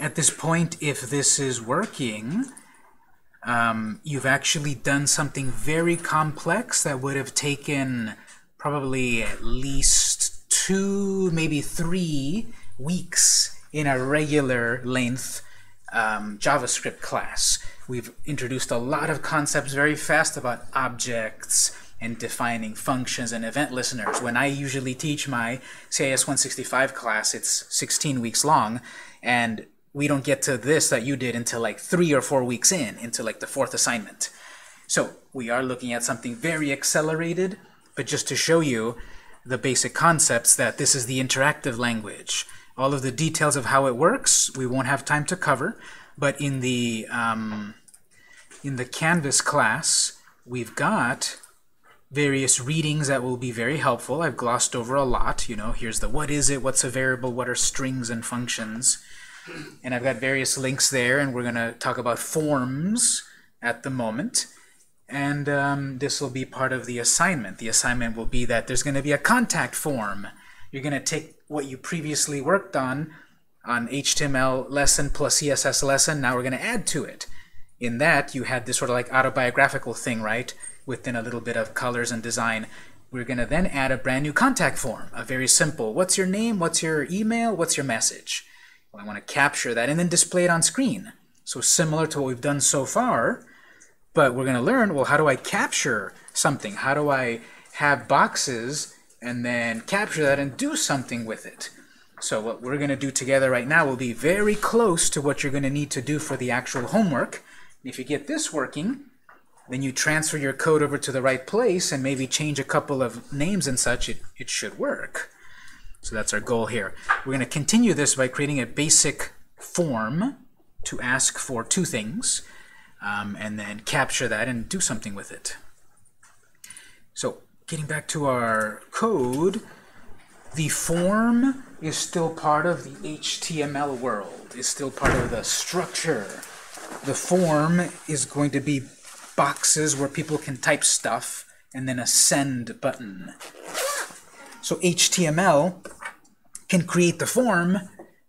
at this point, if this is working, um, you've actually done something very complex that would have taken probably at least two, maybe three weeks in a regular length um, JavaScript class. We've introduced a lot of concepts very fast about objects and defining functions and event listeners. When I usually teach my CIS 165 class, it's 16 weeks long, and we don't get to this that you did until like three or four weeks in, into like the fourth assignment. So we are looking at something very accelerated, but just to show you the basic concepts that this is the interactive language. All of the details of how it works, we won't have time to cover, but in the um, in the Canvas class, we've got various readings that will be very helpful. I've glossed over a lot. You know, here's the what is it, what's a variable, what are strings and functions. And I've got various links there, and we're going to talk about forms at the moment. And um, this will be part of the assignment. The assignment will be that there's going to be a contact form. You're going to take what you previously worked on, on HTML lesson plus CSS lesson, now we're going to add to it. In that, you had this sort of like autobiographical thing, right? Within a little bit of colors and design. We're going to then add a brand new contact form, a very simple, what's your name, what's your email, what's your message? Well, I want to capture that and then display it on screen. So similar to what we've done so far, but we're going to learn, well, how do I capture something? How do I have boxes and then capture that and do something with it? So what we're going to do together right now will be very close to what you're going to need to do for the actual homework. If you get this working, then you transfer your code over to the right place and maybe change a couple of names and such, it, it should work. So that's our goal here. We're going to continue this by creating a basic form to ask for two things um, and then capture that and do something with it. So getting back to our code, the form is still part of the HTML world, is still part of the structure. The form is going to be boxes where people can type stuff and then a send button. So HTML can create the form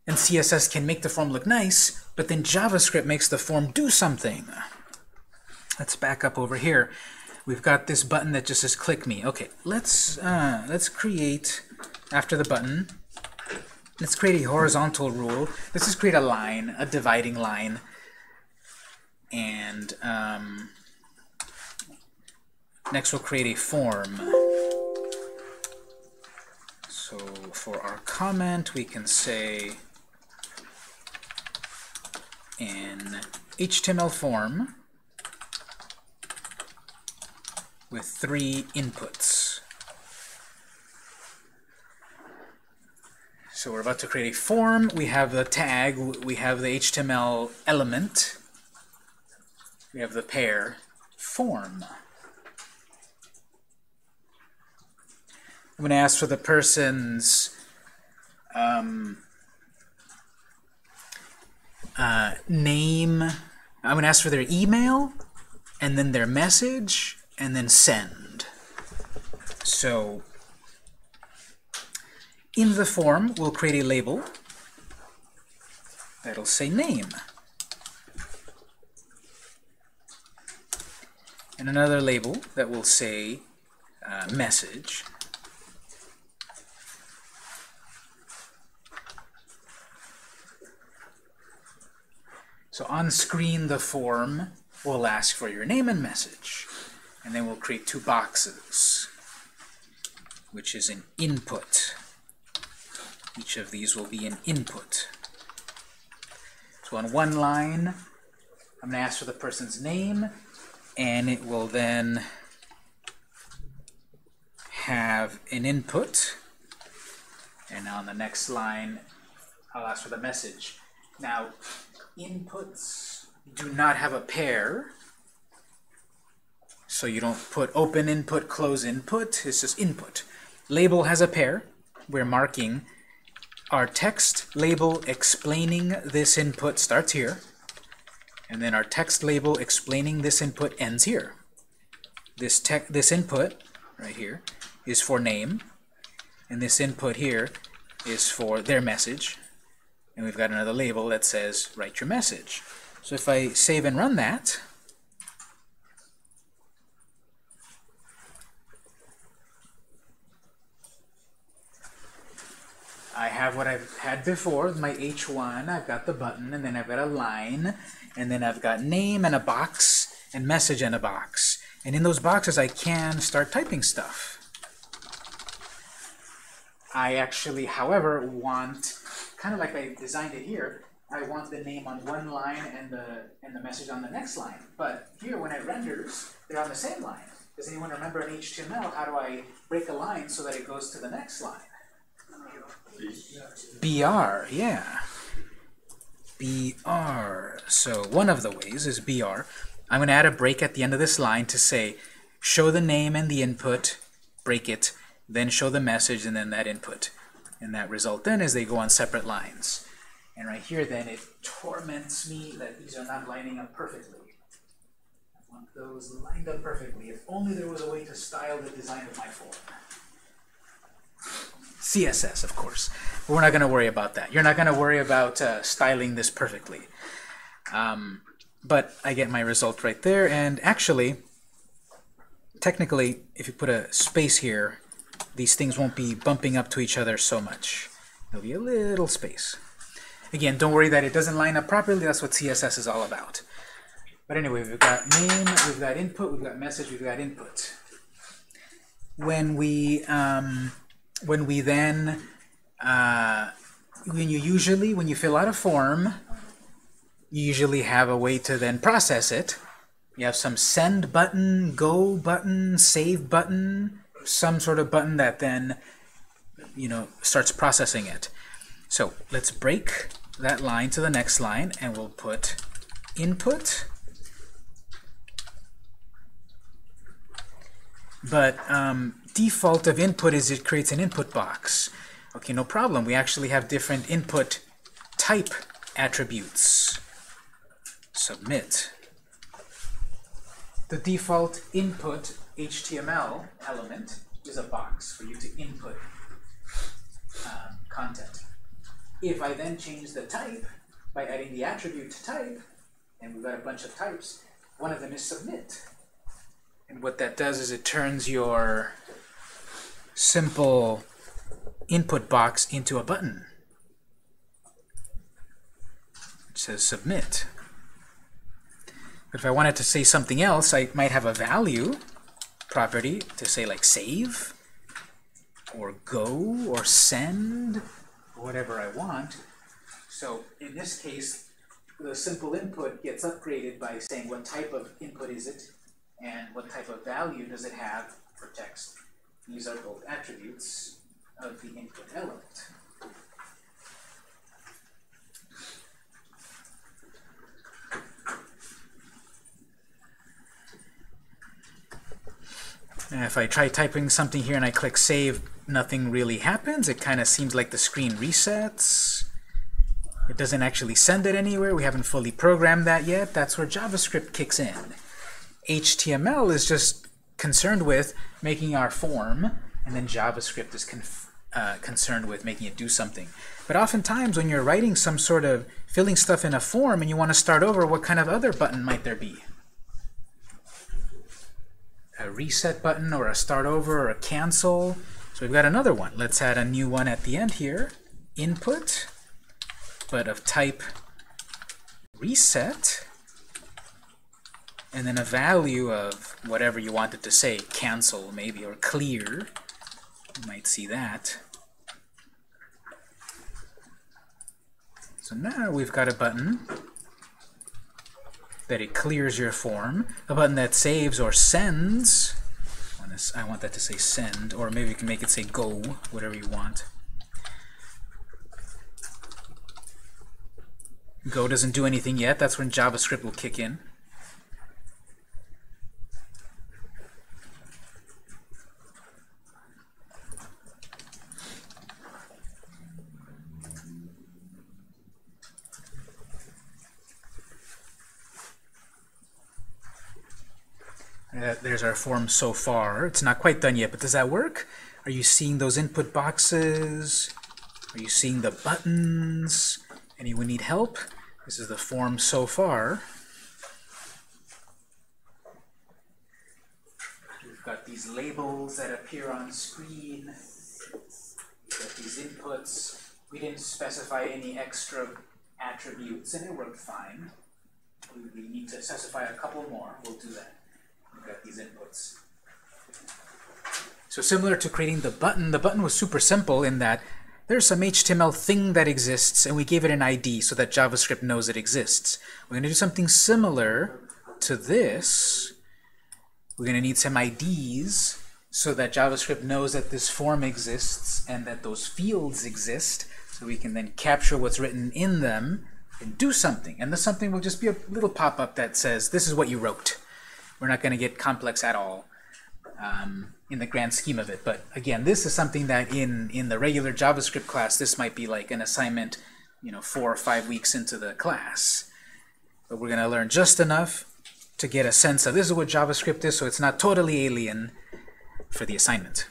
and CSS can make the form look nice, but then JavaScript makes the form do something. Let's back up over here. We've got this button that just says click me. Okay, let's uh, let's create after the button. Let's create a horizontal rule. Let's just create a line, a dividing line, and um, next we'll create a form. So for our comment, we can say in HTML form with three inputs. So we're about to create a form. We have the tag. We have the HTML element. We have the pair form. I'm going to ask for the person's um, uh, name. I'm going to ask for their email, and then their message, and then send. So in the form, we'll create a label that'll say name. And another label that will say uh, message. So on screen, the form will ask for your name and message. And then we'll create two boxes, which is an input. Each of these will be an input. So on one line, I'm going to ask for the person's name, and it will then have an input. And on the next line, I'll ask for the message. Now, inputs do not have a pair, so you don't put open input, close input, it's just input. Label has a pair. We're marking our text label explaining this input starts here, and then our text label explaining this input ends here. This, this input right here is for name, and this input here is for their message. And we've got another label that says write your message. So if I save and run that, I have what I've had before, my H1, I've got the button, and then I've got a line, and then I've got name and a box, and message and a box. And in those boxes I can start typing stuff. I actually, however, want, kind of like I designed it here, I want the name on one line and the, and the message on the next line. But here, when it renders, they're on the same line. Does anyone remember in HTML, how do I break a line so that it goes to the next line? BR, yeah. BR. So one of the ways is BR. I'm going to add a break at the end of this line to say, show the name and the input, break it, then show the message, and then that input. And that result then is they go on separate lines. And right here, then, it torments me that these are not lining up perfectly. I want those lined up perfectly. If only there was a way to style the design of my form. CSS, of course. But we're not going to worry about that. You're not going to worry about uh, styling this perfectly. Um, but I get my result right there. And actually, technically, if you put a space here, these things won't be bumping up to each other so much. There'll be a little space. Again, don't worry that it doesn't line up properly. That's what CSS is all about. But anyway, we've got name, we've got input, we've got message, we've got input. When we um, when we then uh, when you usually when you fill out a form, you usually have a way to then process it. You have some send button, go button, save button, some sort of button that then you know starts processing it. So let's break that line to the next line and we'll put input. But um, default of input is it creates an input box. Okay no problem. We actually have different input type attributes. Submit. The default input HTML element is a box for you to input um, content if I then change the type by adding the attribute to type, and we've got a bunch of types, one of them is submit. And what that does is it turns your simple input box into a button. It says submit. But if I wanted to say something else, I might have a value property to say like save, or go, or send, whatever I want. So in this case, the simple input gets upgraded by saying what type of input is it and what type of value does it have for text. These are both attributes of the input element. If I try typing something here and I click save, nothing really happens. It kind of seems like the screen resets. It doesn't actually send it anywhere. We haven't fully programmed that yet. That's where JavaScript kicks in. HTML is just concerned with making our form, and then JavaScript is uh, concerned with making it do something. But oftentimes when you're writing some sort of filling stuff in a form and you want to start over, what kind of other button might there be? A reset button or a start over or a cancel. So we've got another one. Let's add a new one at the end here. Input, but of type reset, and then a value of whatever you wanted to say, cancel maybe, or clear. You might see that. So now we've got a button that it clears your form, a button that saves or sends I want that to say send, or maybe you can make it say go, whatever you want. Go doesn't do anything yet. That's when JavaScript will kick in. Uh, there's our form so far. It's not quite done yet, but does that work? Are you seeing those input boxes? Are you seeing the buttons? Anyone need help? This is the form so far. We've got these labels that appear on screen. We've got these inputs. We didn't specify any extra attributes, and it worked fine. We need to specify a couple more. We'll do that. These inputs. So similar to creating the button, the button was super simple in that there's some HTML thing that exists, and we gave it an ID so that JavaScript knows it exists. We're going to do something similar to this. We're going to need some IDs so that JavaScript knows that this form exists and that those fields exist, so we can then capture what's written in them and do something. And the something will just be a little pop-up that says, this is what you wrote. We're not going to get complex at all. Um, in the grand scheme of it. But again, this is something that in, in the regular JavaScript class, this might be like an assignment, you know, four or five weeks into the class. But we're going to learn just enough to get a sense of this is what JavaScript is, so it's not totally alien for the assignment.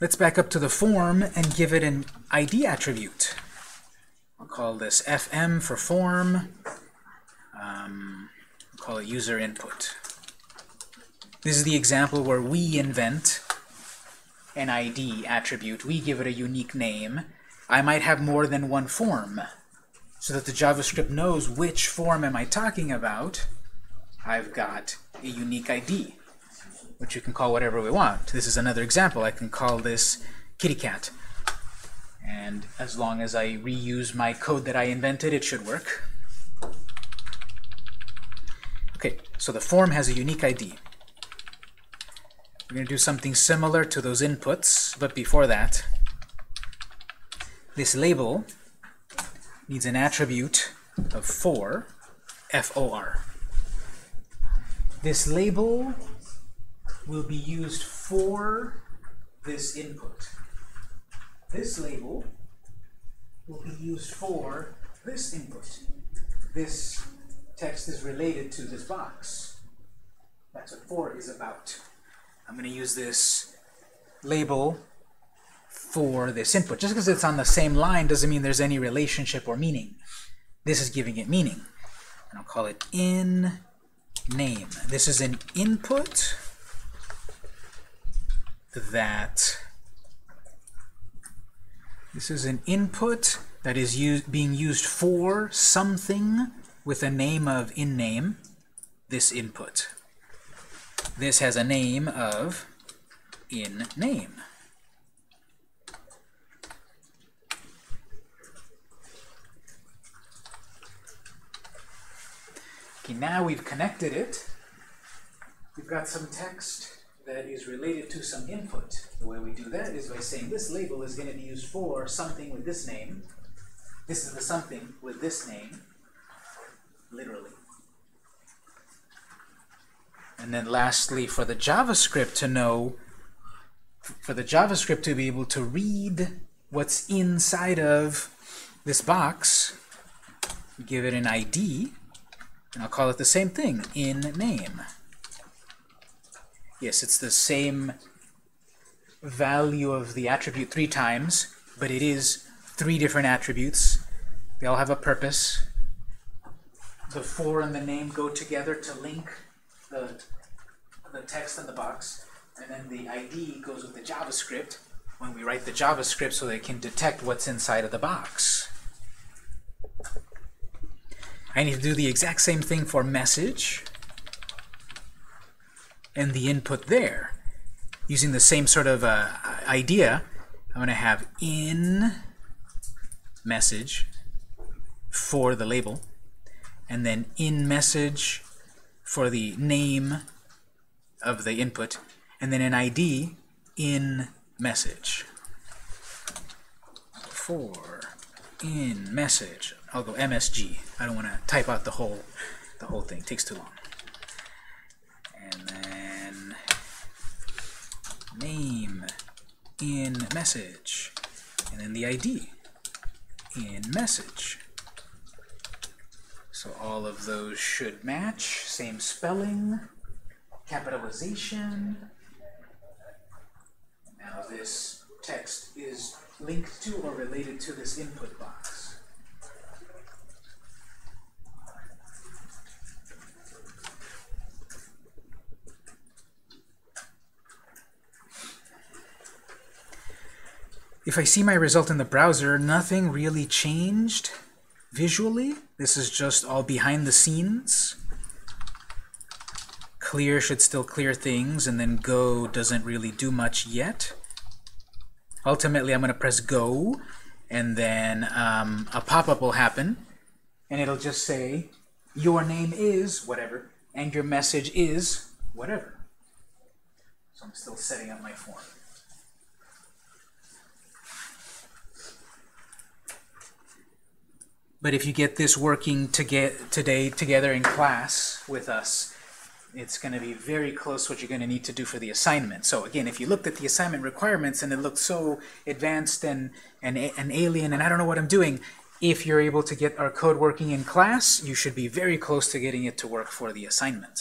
Let's back up to the form and give it an ID attribute. I'll call this FM for form. Call it user input. This is the example where we invent an ID attribute. We give it a unique name. I might have more than one form. So that the JavaScript knows which form am I talking about, I've got a unique ID, which you can call whatever we want. This is another example. I can call this kitty cat. And as long as I reuse my code that I invented, it should work. Okay, so the form has a unique ID. We're going to do something similar to those inputs, but before that, this label needs an attribute of for, F-O-R. This label will be used for this input. This label will be used for this input. This text is related to this box. That's what for is about. I'm going to use this label for this input. Just because it's on the same line doesn't mean there's any relationship or meaning. This is giving it meaning. And I'll call it in name. This is an input that this is an input that is used, being used for something with a name of in name, this input. This has a name of in name. Okay, now we've connected it. We've got some text that is related to some input. The way we do that is by saying this label is going to be used for something with this name. This is the something with this name, literally. And then lastly, for the JavaScript to know, for the JavaScript to be able to read what's inside of this box, give it an ID, and I'll call it the same thing, in name. Yes, it's the same value of the attribute three times, but it is three different attributes. They all have a purpose. The for and the name go together to link the, the text in the box, and then the ID goes with the JavaScript when we write the JavaScript so it can detect what's inside of the box. I need to do the exact same thing for message and the input there. Using the same sort of uh, idea, I'm going to have in message for the label, and then in message for the name of the input, and then an ID in message. For in message, I'll go MSG. I don't want to type out the whole the whole thing. It takes too long. And then name in message, and then the ID in message. So all of those should match. Same spelling, capitalization. Now this text is linked to or related to this input box. If I see my result in the browser, nothing really changed visually. This is just all behind the scenes. Clear should still clear things, and then go doesn't really do much yet. Ultimately, I'm going to press go, and then um, a pop-up will happen, and it'll just say, your name is whatever, and your message is whatever. So I'm still setting up my form. But if you get this working to get today together in class with us, it's going to be very close what you're going to need to do for the assignment. So again, if you looked at the assignment requirements and it looked so advanced and, and, and alien and I don't know what I'm doing, if you're able to get our code working in class, you should be very close to getting it to work for the assignment.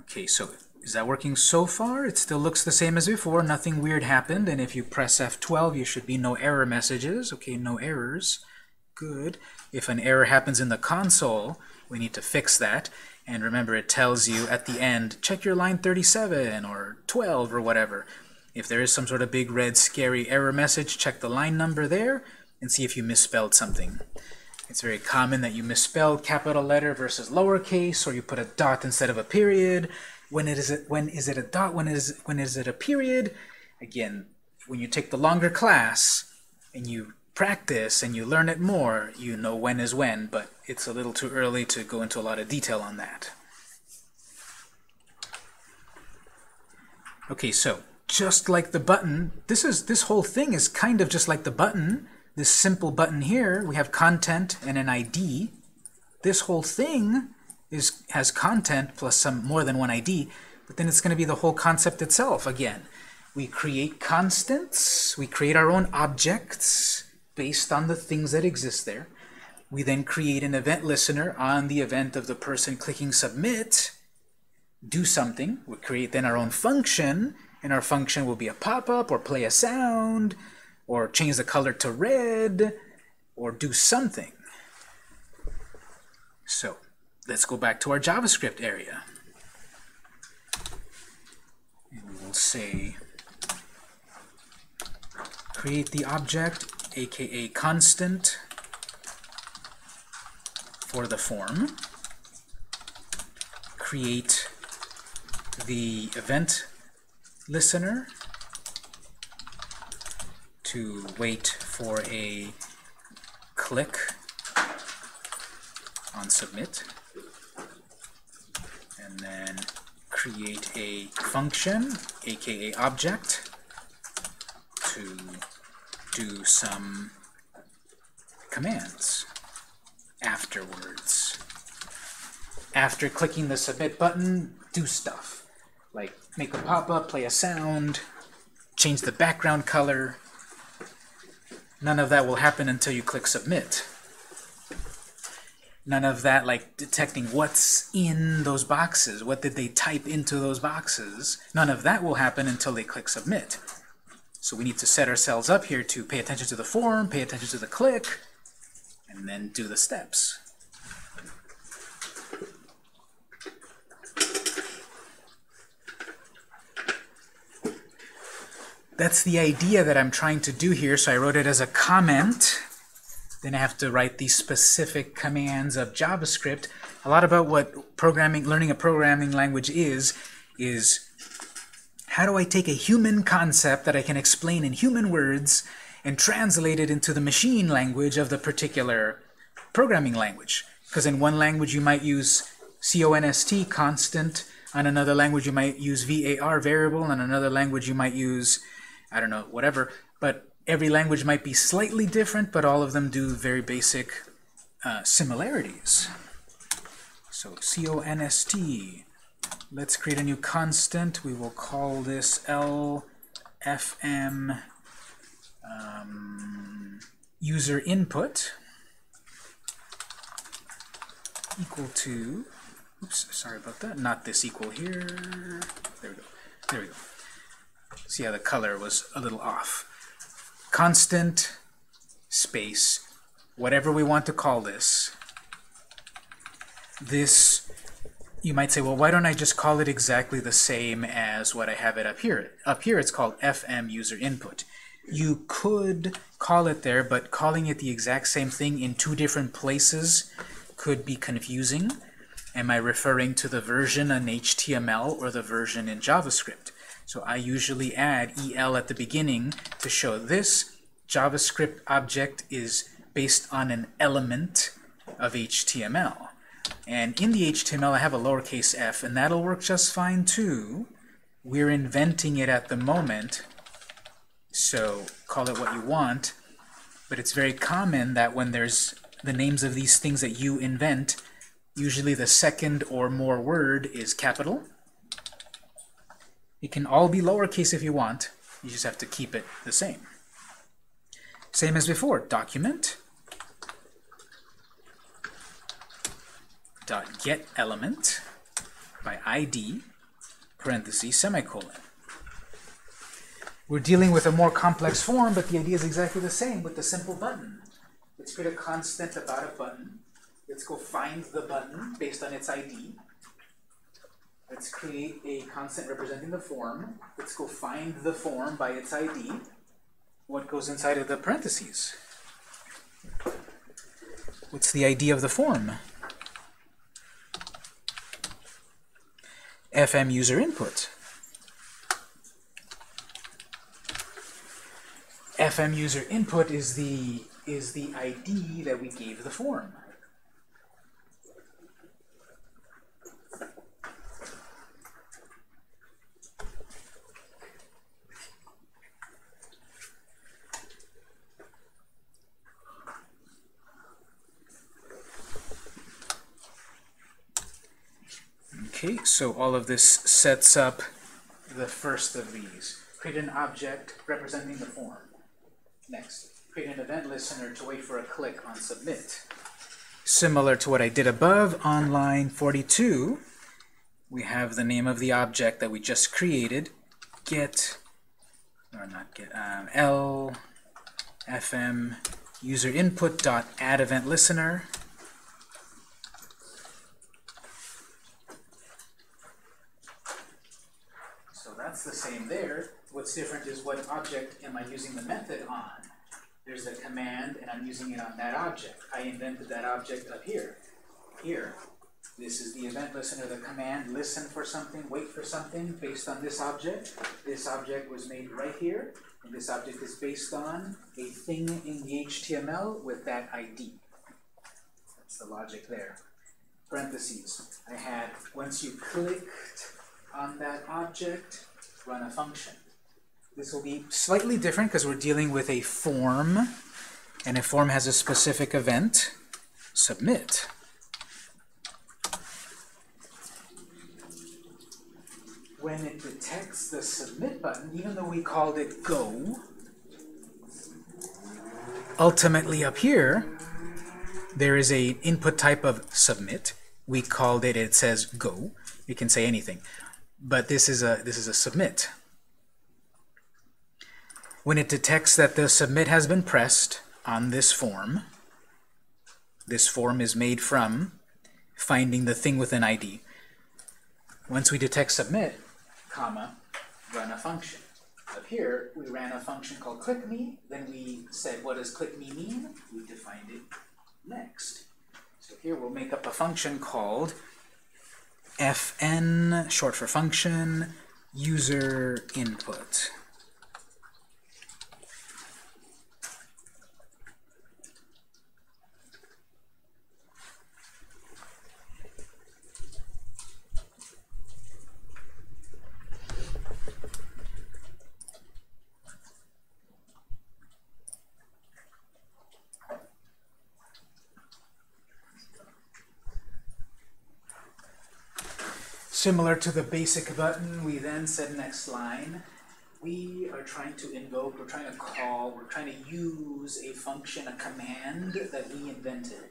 Okay, so is that working so far? It still looks the same as before. Nothing weird happened. And if you press F12, you should be no error messages. Okay, no errors. Good. If an error happens in the console, we need to fix that. And remember, it tells you at the end, check your line 37 or 12 or whatever. If there is some sort of big red scary error message, check the line number there and see if you misspelled something. It's very common that you misspelled capital letter versus lowercase, or you put a dot instead of a period, when it is it when is it a dot? When is when is it a period? Again, when you take the longer class and you practice and you learn it more, you know when is when, but it's a little too early to go into a lot of detail on that. Okay, so just like the button, this is this whole thing is kind of just like the button. This simple button here, we have content and an ID. This whole thing is has content plus some more than one ID, but then it's going to be the whole concept itself again. We create constants, we create our own objects based on the things that exist there. We then create an event listener on the event of the person clicking submit, do something. We create then our own function, and our function will be a pop-up or play a sound or change the color to red or do something. So let's go back to our JavaScript area. And we will say create the object, aka constant, for the form. Create the event listener to wait for a click on submit and then create a function, aka object, to do some commands afterwards. After clicking the submit button, do stuff. Like make a pop-up, play a sound, change the background color. None of that will happen until you click submit. None of that like detecting what's in those boxes, what did they type into those boxes. None of that will happen until they click submit. So we need to set ourselves up here to pay attention to the form, pay attention to the click, and then do the steps. That's the idea that I'm trying to do here, so I wrote it as a comment then I have to write these specific commands of JavaScript. A lot about what programming, learning a programming language is, is how do I take a human concept that I can explain in human words and translate it into the machine language of the particular programming language? Because in one language you might use const, constant, on another language you might use var, variable, and another language you might use, I don't know, whatever. But every language might be slightly different, but all of them do very basic uh, similarities. So const, let's create a new constant. We will call this lfm um, user input equal to, oops, sorry about that, not this equal here. There we go. There we go. See how the color was a little off constant space, whatever we want to call this, this you might say, well, why don't I just call it exactly the same as what I have it up here? Up here, it's called FM user input. You could call it there, but calling it the exact same thing in two different places could be confusing. Am I referring to the version in HTML or the version in JavaScript? So I usually add EL at the beginning to show this JavaScript object is based on an element of HTML. And in the HTML, I have a lowercase f, and that'll work just fine too. We're inventing it at the moment, so call it what you want. But it's very common that when there's the names of these things that you invent, usually the second or more word is capital. It can all be lowercase if you want. You just have to keep it the same. Same as before, document dot get element by ID parentheses semicolon. We're dealing with a more complex form, but the idea is exactly the same with the simple button. Let's create a constant about a button. Let's go find the button based on its ID. Let's create a constant representing the form. Let's go find the form by its ID. What goes inside of the parentheses? What's the ID of the form? FM user input. FM user input is the is the ID that we gave the form. Okay, so all of this sets up the first of these. Create an object representing the form. Next, create an event listener to wait for a click on submit. Similar to what I did above on line 42, we have the name of the object that we just created, get, or not get, um, L, FM, user input dot add event listener, that's the same there. What's different is what object am I using the method on. There's a command, and I'm using it on that object. I invented that object up here. Here. This is the event listener, the command, listen for something, wait for something, based on this object. This object was made right here, and this object is based on a thing in the HTML with that ID. That's the logic there. Parentheses. I had, once you clicked on that object, run a function. This will be slightly different because we're dealing with a form, and a form has a specific event, submit. When it detects the submit button, even though we called it go, ultimately up here, there is a input type of submit. We called it, it says go. You can say anything but this is a this is a submit. When it detects that the submit has been pressed on this form, this form is made from finding the thing with an ID. Once we detect submit, comma, run a function. Up here, we ran a function called clickMe. Then we said, what does clickMe mean? We defined it next. So here we'll make up a function called fn, short for function, user input. Similar to the basic button, we then said next line, we are trying to invoke, we're trying to call, we're trying to use a function, a command that we invented.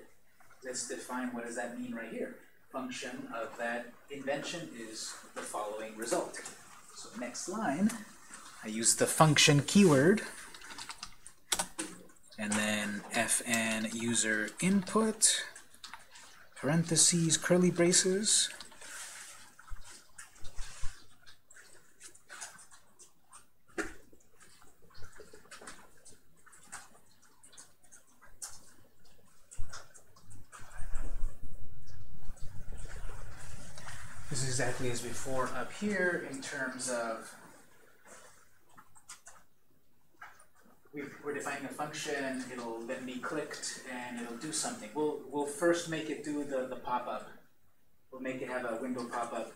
Let's define what does that mean right here. Function of that invention is the following result. So next line, I use the function keyword, and then fn user input, parentheses, curly braces, This is exactly as before up here in terms of we- we're defining a function, it'll then be clicked, and it'll do something. We'll, we'll first make it do the, the pop-up. We'll make it have a window pop-up,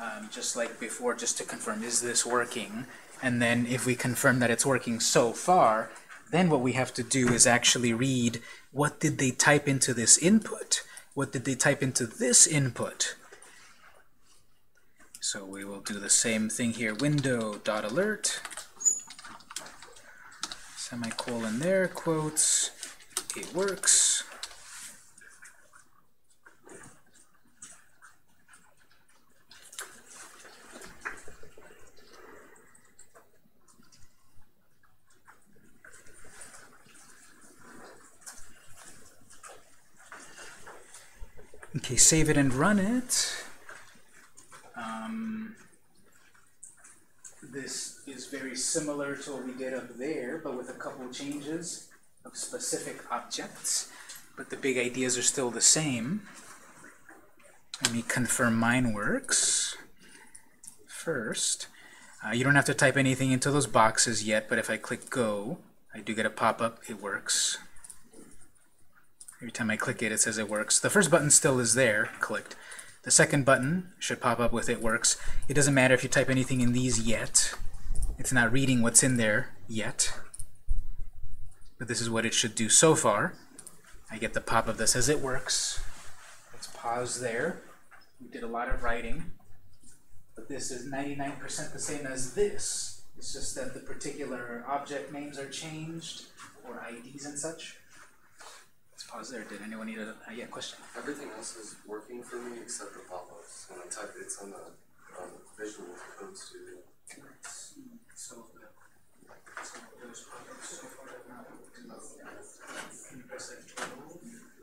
um, just like before, just to confirm, is this working? And then if we confirm that it's working so far, then what we have to do is actually read what did they type into this input? What did they type into this input? So we will do the same thing here, window.alert, semicolon there, quotes, it works. Okay, save it and run it. Um, this is very similar to what we did up there, but with a couple changes of specific objects. But the big ideas are still the same. Let me confirm mine works. First, uh, you don't have to type anything into those boxes yet, but if I click go, I do get a pop-up, it works. Every time I click it, it says it works. The first button still is there, clicked. The second button should pop up with it works. It doesn't matter if you type anything in these yet. It's not reading what's in there yet. But this is what it should do so far. I get the pop-up that says it works. Let's pause there. We did a lot of writing. But this is 99% the same as this. It's just that the particular object names are changed, or IDs and such. Pause there. Did anyone need a, uh, yeah, question? Everything else is working for me except the pop-ups. When I type it, it's on the um, Visual Code Studio. So, uh, some of those pop-ups so far have not. Can you press F12?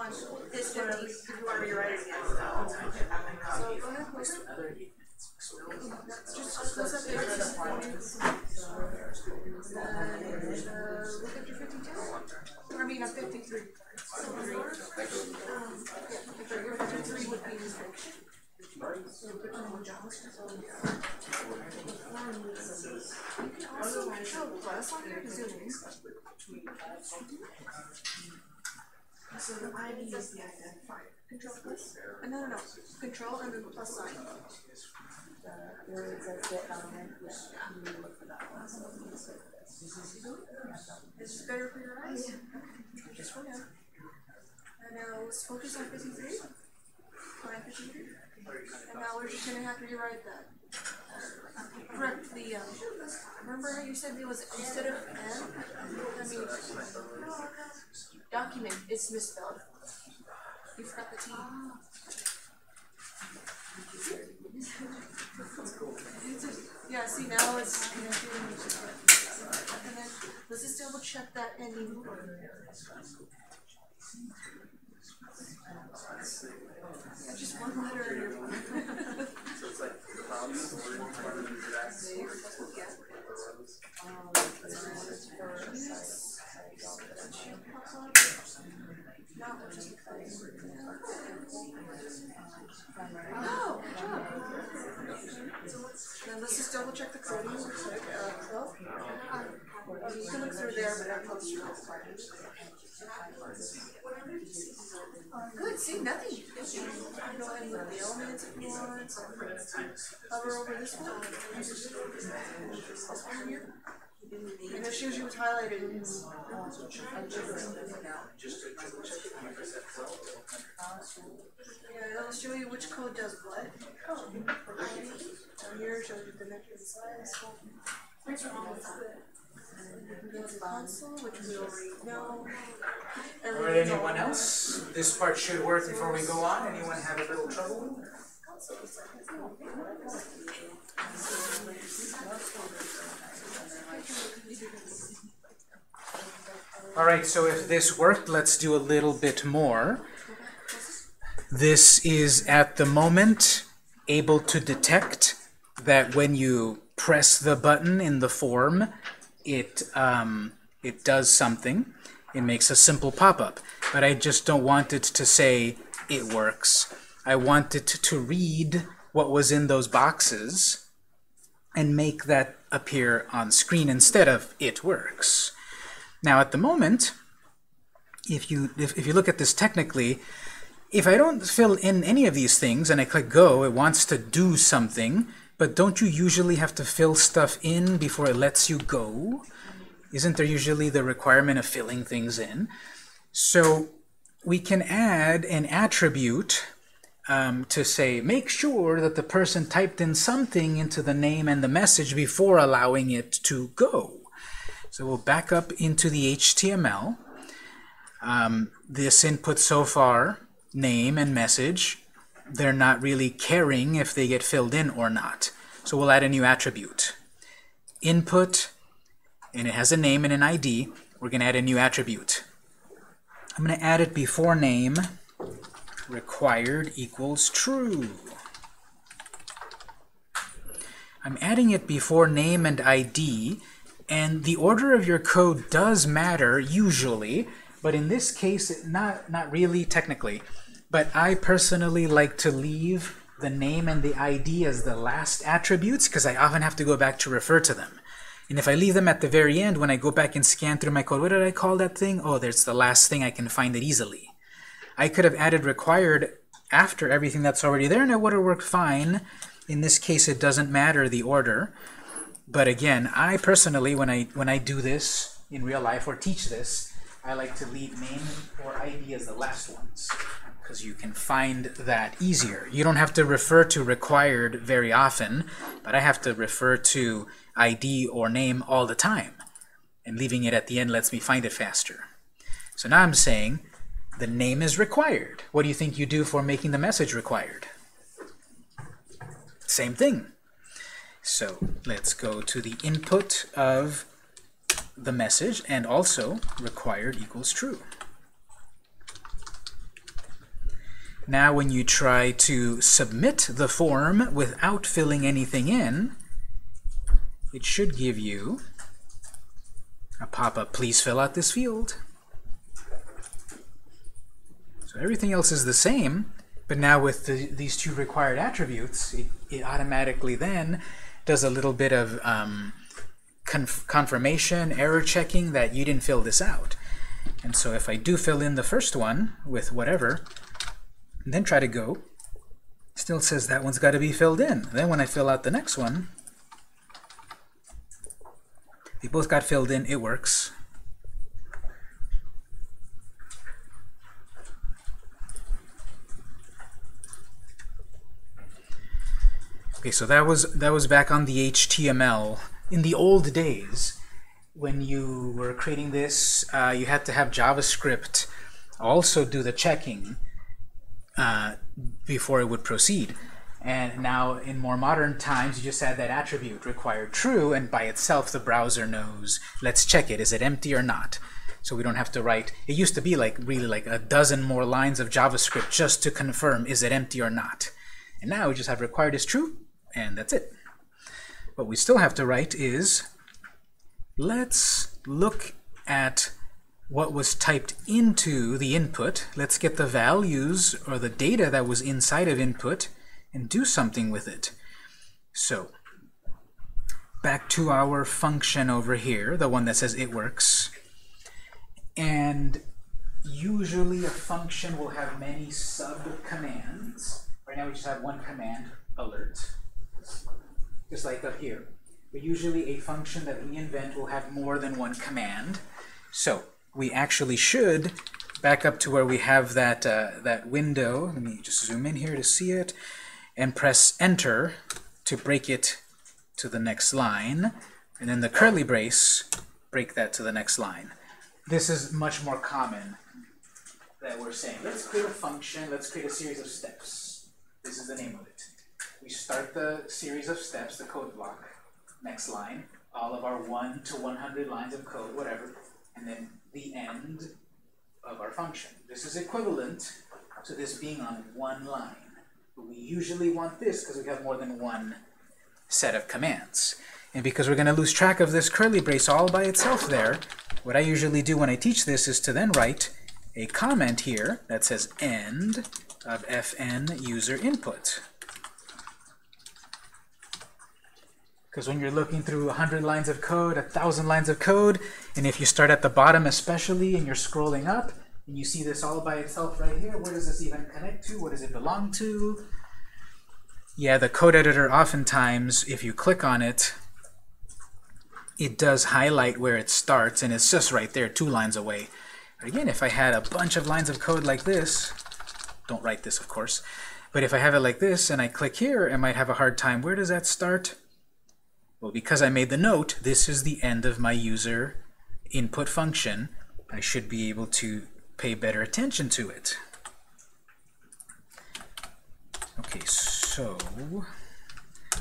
On his fifty, if you. So go ahead. Just there. Uh, I mean, a fifty-three. Um, Yeah, if your fifty-three would be his fifty. So put them on John's. You can also control plus on your Zoom. So the ID is the identifier. Control plus? Uh, no, no, no, control and then the plus sign. Is this better for your eyes? Yeah. Just for now. And now let's focus on fifty-three. Line fifty-three. And now we're just gonna have to rewrite that. Correct the, um, remember how you said it was instead of N? I mean, document, it's misspelled. You forgot the T. Yeah, see now it's, you know, And then, let's just double check that ending. Yeah, just one letter in. So it's like clouds, Oh, good job. Let's just double check the coding uh, twelve. Uh, Look through there, but I'm close to Good, see, nothing. Go ahead and look the elements if you want. Hover over this one. Here. And it shows you what's highlighted in his. Yeah, it'll show you which code does what. Oh. Down here shows you dimension and size. What's wrong with All right, anyone else? This part should work before we go on. Anyone have a little trouble? All right, so if this worked, let's do a little bit more. This is at the moment able to detect that when you press the button in the form, it um, it does something. It makes a simple pop-up. But I just don't want it to say it works. I want it to read what was in those boxes and make that appear on screen instead of it works. Now at the moment, if you if, if you look at this technically, if I don't fill in any of these things and I click go, it wants to do something, but don't you usually have to fill stuff in before it lets you go? Isn't there usually the requirement of filling things in? So we can add an attribute um, to say, make sure that the person typed in something into the name and the message before allowing it to go. So we'll back up into the HTML. Um, this input so far, name and message, they're not really caring if they get filled in or not. So we'll add a new attribute. Input, and it has a name and an ID. We're going to add a new attribute. I'm going to add it before name required equals true. I'm adding it before name and ID, and the order of your code does matter usually, but in this case, not, not really technically. But I personally like to leave the name and the ID as the last attributes because I often have to go back to refer to them. And if I leave them at the very end, when I go back and scan through my code, what did I call that thing? Oh, there's the last thing, I can find it easily. I could have added required after everything that's already there, and it would have worked fine. In this case, it doesn't matter the order. But again, I personally, when I when I do this in real life or teach this, I like to leave name or ID as the last ones because you can find that easier. You don't have to refer to required very often, but I have to refer to ID or name all the time. And leaving it at the end lets me find it faster. So now I'm saying the name is required. What do you think you do for making the message required? Same thing. So let's go to the input of the message and also required equals true. Now when you try to submit the form without filling anything in, it should give you a pop-up, please fill out this field. So everything else is the same, but now with the, these two required attributes, it, it, automatically then does a little bit of um, conf confirmation, error checking that you didn't fill this out. And so if I do fill in the first one with whatever, and then try to go, still says that one's got to be filled in. Then when I fill out the next one, they both got filled in, it works. Okay, so that was that was back on the HTML. In the old days, when you were creating this, uh, you had to have JavaScript also do the checking uh, before it would proceed. And now in more modern times, you just add that attribute required true, and by itself the browser knows, let's check it, is it empty or not? So we don't have to write, it used to be like really like a dozen more lines of JavaScript just to confirm, is it empty or not? And now we just have required is true, and that's it. What we still have to write is, let's look at what was typed into the input. Let's get the values or the data that was inside of input and do something with it. So, back to our function over here, the one that says it works. And usually a function will have many sub-commands. Right now we just have one command, alert just like up here. But usually a function that we invent will have more than one command. So we actually should back up to where we have that, uh, that window. Let me just zoom in here to see it. And press Enter to break it to the next line. And then the curly brace, break that to the next line. This is much more common that we're saying. Let's create a function. Let's create a series of steps. This is the name of it we start the series of steps, the code block, next line, all of our 1 to 100 lines of code, whatever, and then the end of our function. This is equivalent to this being on one line. We usually want this because we have more than one set of commands. And because we're going to lose track of this curly brace all by itself there, what I usually do when I teach this is to then write a comment here that says end of fn user input. Because when you're looking through 100 lines of code, 1,000 lines of code, and if you start at the bottom especially and you're scrolling up, And you see this all by itself right here. Where does this even connect to? What does it belong to? Yeah, the code editor oftentimes, if you click on it, it does highlight where it starts, and it's just right there, two lines away. But again, if I had a bunch of lines of code like this, don't write this, of course, but if I have it like this and I click here, I might have a hard time. Where does that start? Well, because I made the note, this is the end of my user input function. I should be able to pay better attention to it. Okay, so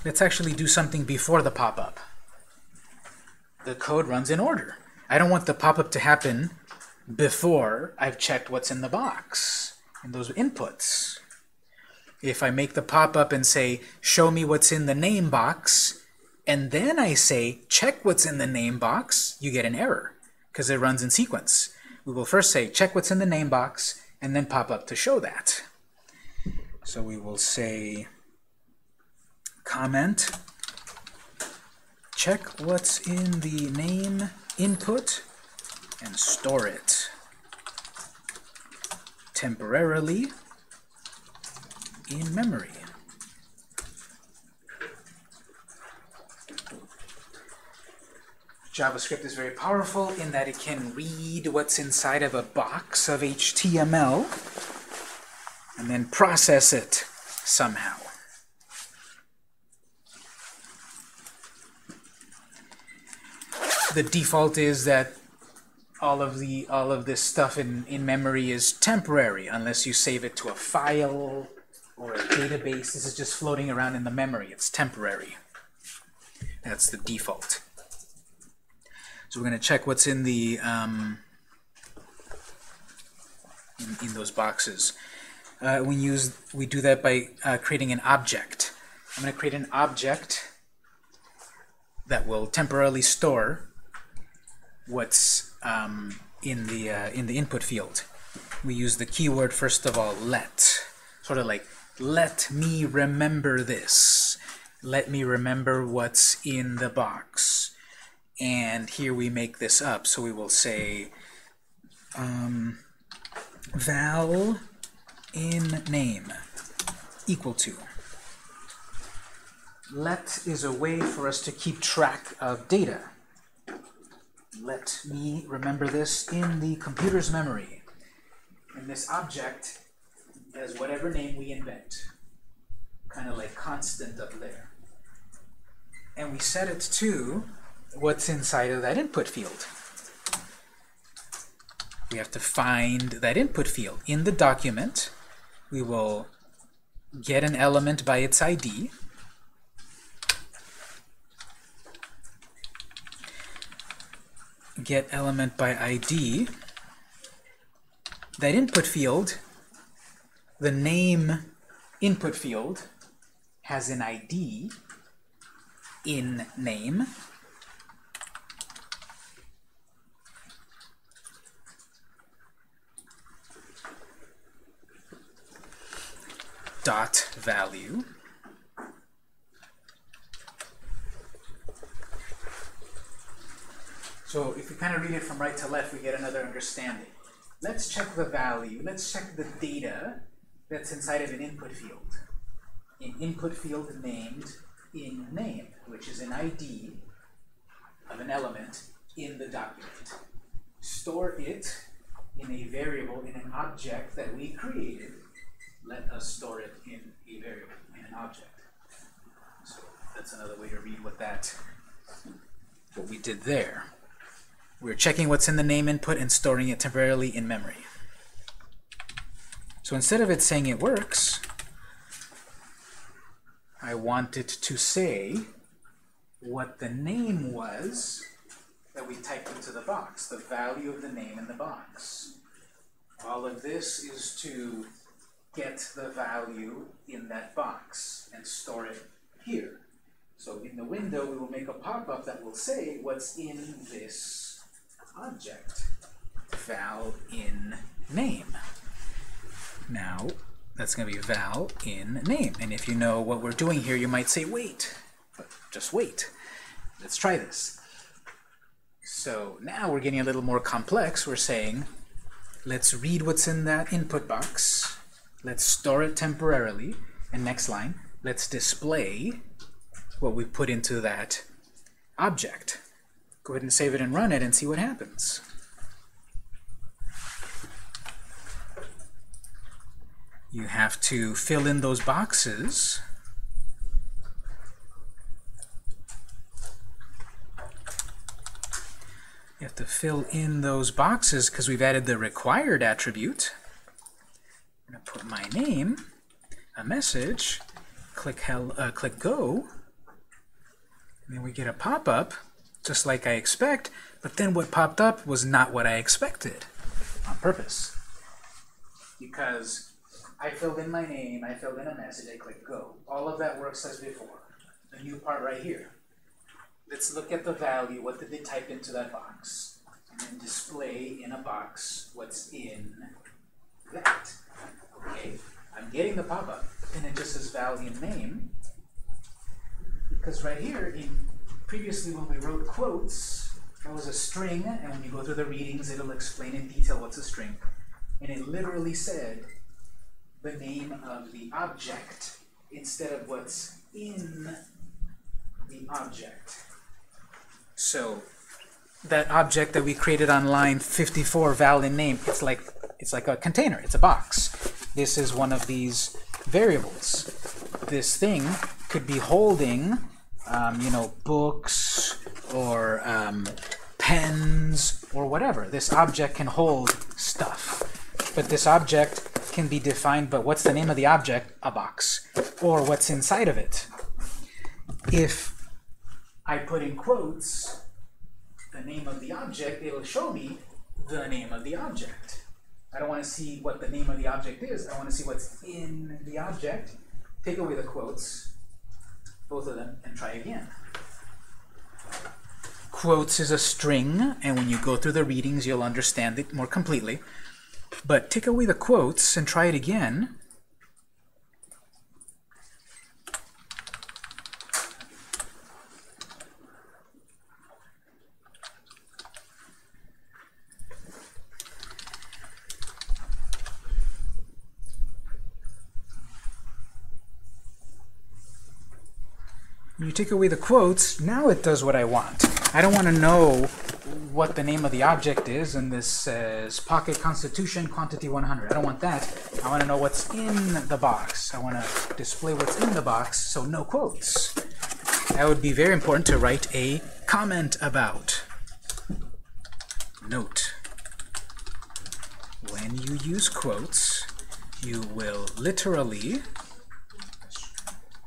let's actually do something before the pop-up. The code runs in order. I don't want the pop-up to happen before I've checked what's in the box in those inputs. If I make the pop-up and say, show me what's in the name box, and then I say, check what's in the name box, you get an error because it runs in sequence. We will first say, check what's in the name box, and then pop up to show that. So we will say, comment, check what's in the name input, and store it temporarily in memory. JavaScript is very powerful in that it can read what's inside of a box of HTML and then process it somehow. The default is that all of the all of this stuff in, in memory is temporary unless you save it to a file or a database. This is just floating around in the memory. It's temporary. That's the default. So we're going to check what's in the um, in, in those boxes. Uh, we use we do that by uh, creating an object. I'm going to create an object that will temporarily store what's um, in the uh, in the input field. We use the keyword first of all, let, sort of like let me remember this. Let me remember what's in the box. And here we make this up. So we will say um, val in name equal to. Let is a way for us to keep track of data. Let me remember this in the computer's memory. And this object has whatever name we invent, kind of like constant up there. And we set it to what's inside of that input field. We have to find that input field. In the document, we will get an element by its ID. Get element by ID. That input field, the name input field, has an ID in name. Dot value So if we kind of read it from right to left, we get another understanding. Let's check the value. Let's check the data that's inside of an input field. An input field named in name, which is an ID of an element in the document. Store it in a variable, in an object that we created. Let us store it in a variable, in an object. So that's another way to read what that, what we did there. We're checking what's in the name input and storing it temporarily in memory. So instead of it saying it works, I want it to say what the name was that we typed into the box, the value of the name in the box. All of this is to get the value in that box and store it here. So in the window, we will make a pop-up that will say what's in this object, val in name. Now, that's going to be val in name. And if you know what we're doing here, you might say, wait, but just wait. Let's try this. So now we're getting a little more complex. We're saying let's read what's in that input box. Let's store it temporarily. And next line, let's display what we put into that object. Go ahead and save it and run it and see what happens. You have to fill in those boxes. You have to fill in those boxes because we've added the required attribute. Going to put my name, a message, click, hell, uh, click go, and then we get a pop-up, just like I expect, but then what popped up was not what I expected on purpose. Because I filled in my name, I filled in a message, I click go. All of that works as before. The new part right here. Let's look at the value. What did they type into that box? And then display in a box what's in that. Okay, I'm getting the pop-up, and it just says value name. Because right here, in previously when we wrote quotes, that was a string, and when you go through the readings, it'll explain in detail what's a string. And it literally said the name of the object instead of what's in the object. So that object that we created on line 54 val in name, it's like it's like a container, it's a box. This is one of these variables. This thing could be holding, um, you know, books or um, pens or whatever. This object can hold stuff. But this object can be defined, but what's the name of the object? A box. Or what's inside of it. If I put in quotes the name of the object, it'll show me the name of the object. I don't want to see what the name of the object is. I want to see what's in the object. Take away the quotes, both of them, and try again. Quotes is a string, and when you go through the readings, you'll understand it more completely. But take away the quotes and try it again. Take away the quotes, now it does what I want. I don't want to know what the name of the object is, and this says Pocket Constitution Quantity 100. I don't want that. I want to know what's in the box. I want to display what's in the box, so no quotes. That would be very important to write a comment about. Note. When you use quotes, you will literally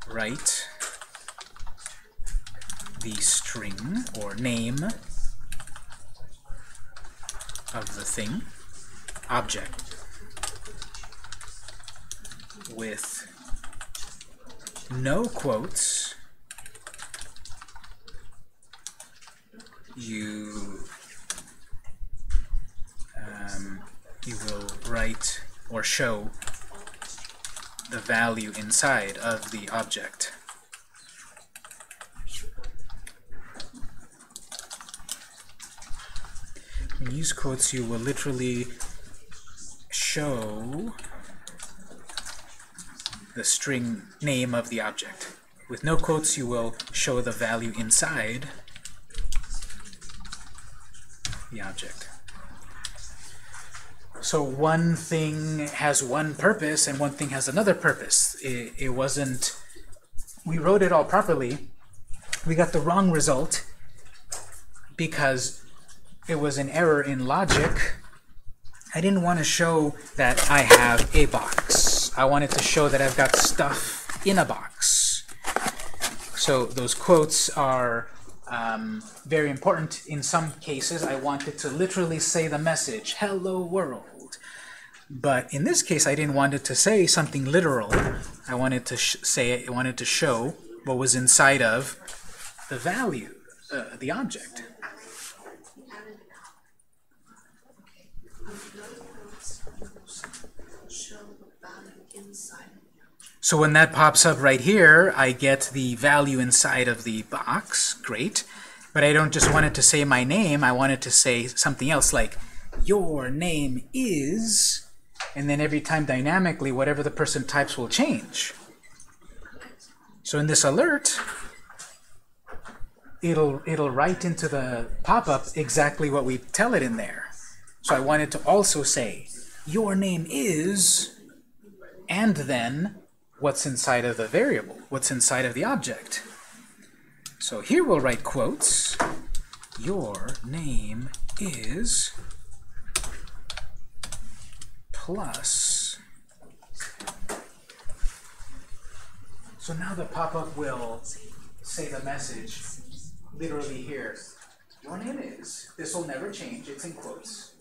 write the string or name of the thing, object, with no quotes, you um, you will write or show the value inside of the object. When you use quotes, you will literally show the string name of the object. With no quotes, you will show the value inside the object. So one thing has one purpose and one thing has another purpose. It, it wasn't, we wrote it all properly. We got the wrong result because it was an error in logic. I didn't want to show that I have a box. I wanted to show that I've got stuff in a box. So those quotes are um, very important. In some cases, I wanted to literally say the message, hello world. But in this case, I didn't want it to say something literal. I wanted to say, it, I wanted to show what was inside of the value, uh, the object. So when that pops up right here, I get the value inside of the box. Great. But I don't just want it to say my name. I want it to say something else like your name is, and then every time dynamically, whatever the person types will change. So in this alert, it'll it'll write into the pop-up exactly what we tell it in there. So I wanted to also say, your name is, and then what's inside of the variable, what's inside of the object. So here we'll write quotes. Your name is plus. So now the pop-up will say the message literally here. Your name is. This will never change. It's in quotes.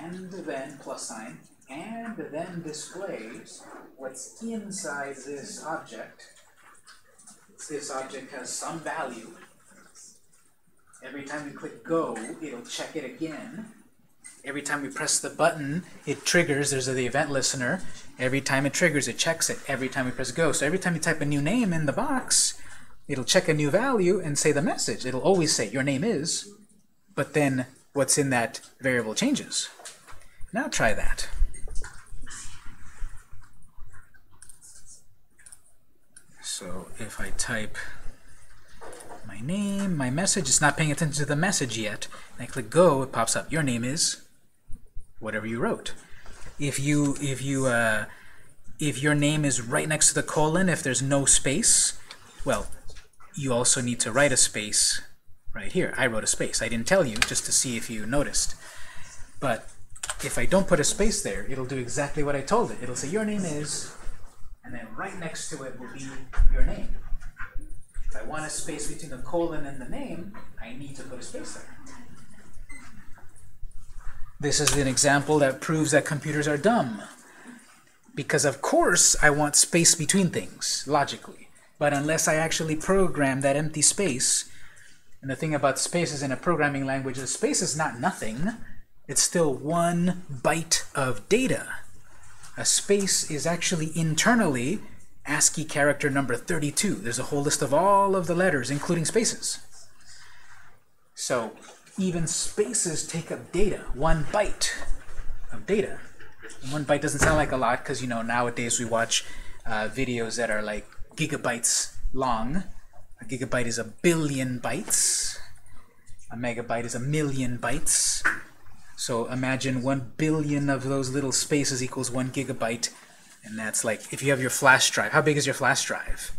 And then plus sign. And then displays what's inside this object. This object has some value. Every time we click go, it'll check it again. Every time we press the button, it triggers. There's the event listener. Every time it triggers, it checks it. Every time we press go. So every time you type a new name in the box, it'll check a new value and say the message. It'll always say your name is, but then what's in that variable changes. Now try that. So if I type my name, my message, it's not paying attention to the message yet. And I click go, it pops up. Your name is whatever you wrote. If you if you uh, if your name is right next to the colon, if there's no space, well, you also need to write a space right here. I wrote a space. I didn't tell you just to see if you noticed. But if I don't put a space there, it'll do exactly what I told it. It'll say your name is, and then right next to it will be your name. If I want a space between the colon and the name, I need to put a space there. This is an example that proves that computers are dumb. Because of course I want space between things, logically. But unless I actually program that empty space, and the thing about spaces in a programming language is space is not nothing. It's still one byte of data. A space is actually internally ASCII character number 32. There's a whole list of all of the letters, including spaces. So even spaces take up data, one byte of data. And one byte doesn't sound like a lot because, you know, nowadays we watch uh, videos that are like gigabytes long. A gigabyte is a billion bytes. A megabyte is a million bytes. So imagine one billion of those little spaces equals one gigabyte. And that's like, if you have your flash drive, how big is your flash drive?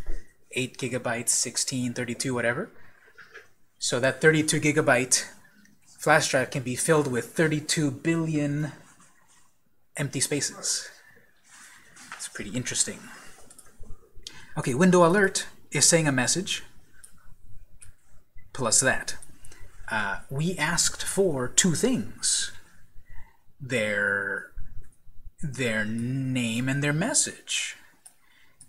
8 gigabytes, 16, 32, whatever. So that 32 gigabyte flash drive can be filled with 32 billion empty spaces. It's pretty interesting. Okay, window alert is saying a message plus that. Uh, we asked for two things. Their, their name and their message.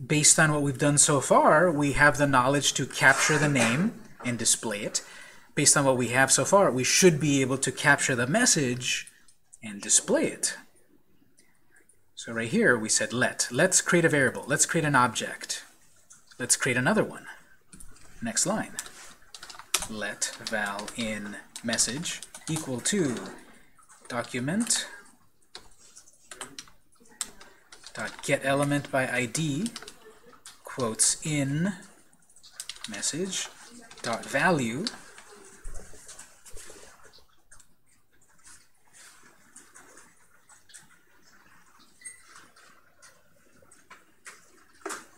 Based on what we've done so far, we have the knowledge to capture the name and display it. Based on what we have so far, we should be able to capture the message and display it. So right here we said let. Let's create a variable. Let's create an object. Let's create another one. Next line. Let val in message equal to document dot get element by ID quotes in message dot value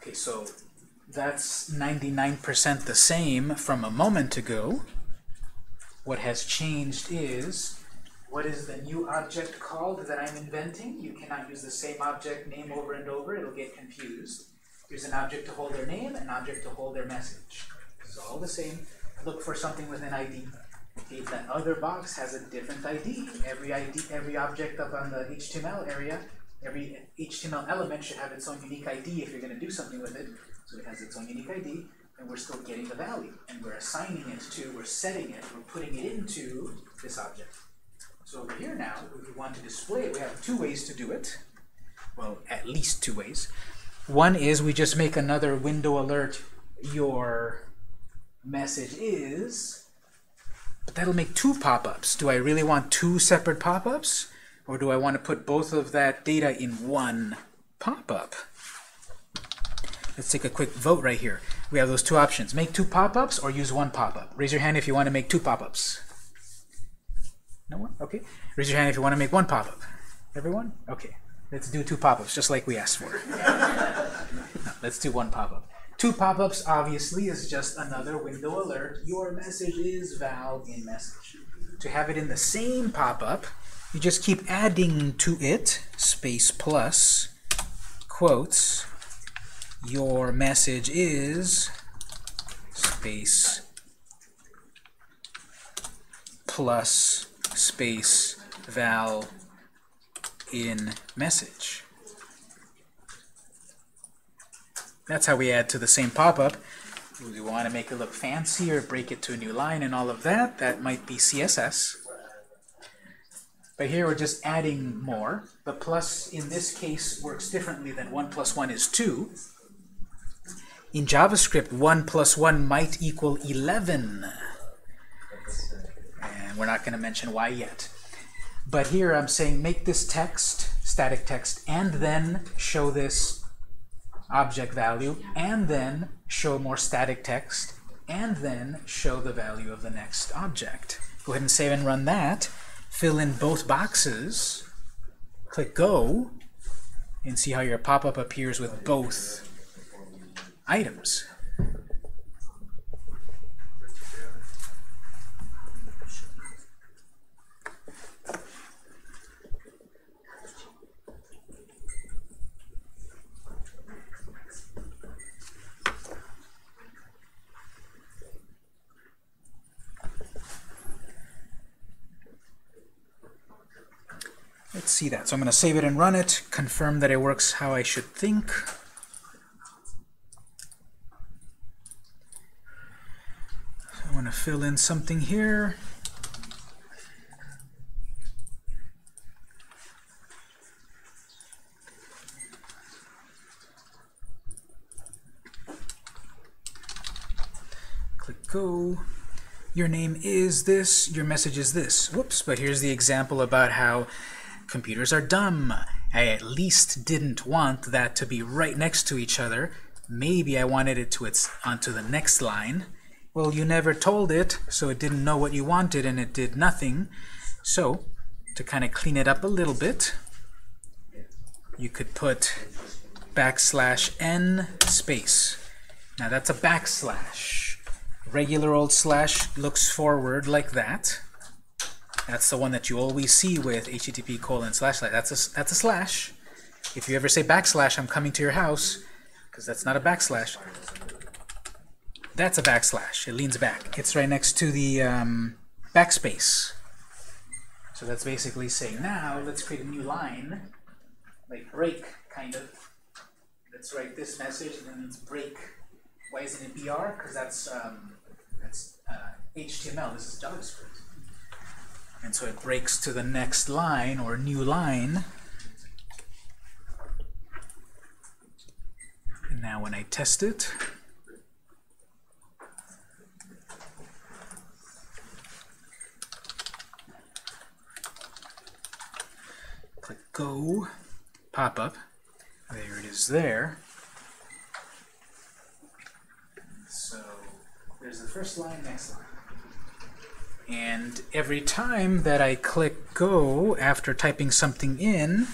Okay, so that's 99% the same from a moment ago. What has changed is, what is the new object called that I'm inventing? You cannot use the same object name over and over, it'll get confused. There's an object to hold their name, an object to hold their message. It's all the same. Look for something with an ID. Okay, that other box has a different ID. Every ID, every object up on the HTML area Every HTML element should have its own unique ID if you're going to do something with it. So it has its own unique ID, and we're still getting the value. And we're assigning it to, we're setting it, we're putting it into this object. So over here now, if we want to display it, we have two ways to do it. Well, at least two ways. One is we just make another window alert, your message is, But that'll make two pop-ups. Do I really want two separate pop-ups? Or do I want to put both of that data in one pop-up? Let's take a quick vote right here. We have those two options. Make two pop-ups or use one pop-up. Raise your hand if you want to make two pop-ups. No one? Okay. Raise your hand if you want to make one pop-up. Everyone? Okay. Let's do two pop-ups, just like we asked for. No, let's do one pop-up. Two pop-ups, obviously, is just another window alert. Your message is val in message. To have it in the same pop-up, you just keep adding to it, space plus, quotes, your message is, space, plus, space, val in message. That's how we add to the same pop-up. We want to make it look fancy or break it to a new line and all of that. That might be CSS. But here we're just adding more. The plus in this case works differently than 1 plus 1 is 2. In JavaScript, 1 plus 1 might equal 11. And we're not going to mention why yet. But here I'm saying make this text, static text, and then show this object value, and then show more static text, and then show the value of the next object. Go ahead and save and run that. Fill in both boxes. Click Go, and see how your pop-up appears with both items. Let's see that. So I'm going to save it and run it, confirm that it works how I should think. I want to fill in something here. Click go. Your name is this, your message is this. Whoops, but here's the example about how computers are dumb. I at least didn't want that to be right next to each other. Maybe I wanted it to its onto the next line. Well, you never told it, so it didn't know what you wanted and it did nothing. So, to kind of clean it up a little bit, you could put backslash n space. Now that's a backslash. Regular old slash looks forward like that. That's the one that you always see with HTTP colon slash slash. That's a, that's a slash. If you ever say backslash, I'm coming to your house, because that's not a backslash. That's a backslash. It leans back. It's right next to the um, backspace. So that's basically saying, now let's create a new line, like break, kind of. Let's write this message, and then it's break. Why isn't it BR? Because that's, um, that's uh, HTML. This is JavaScript. And so it breaks to the next line or new line. And now when I test it, go, pop up. There it is there. So there's the first line, next line. And every time that I click go after typing something in,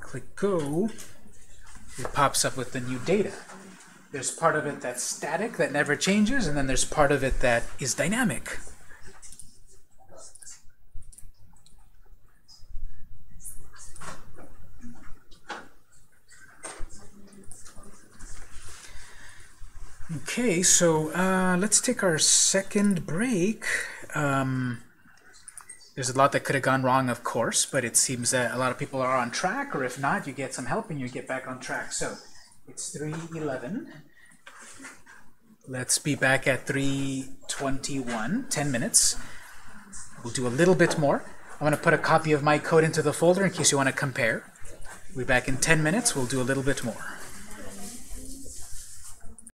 click go, it pops up with the new data. There's part of it that's static, that never changes, and then there's part of it that is dynamic. Okay, so uh, let's take our second break. Um, there's a lot that could have gone wrong, of course, but it seems that a lot of people are on track, or if not, you get some help and you get back on track. So it's 3.11. Let's be back at 3.21, 10 minutes. We'll do a little bit more. I'm going to put a copy of my code into the folder in case you want to compare. We'll be back in 10 minutes. We'll do a little bit more.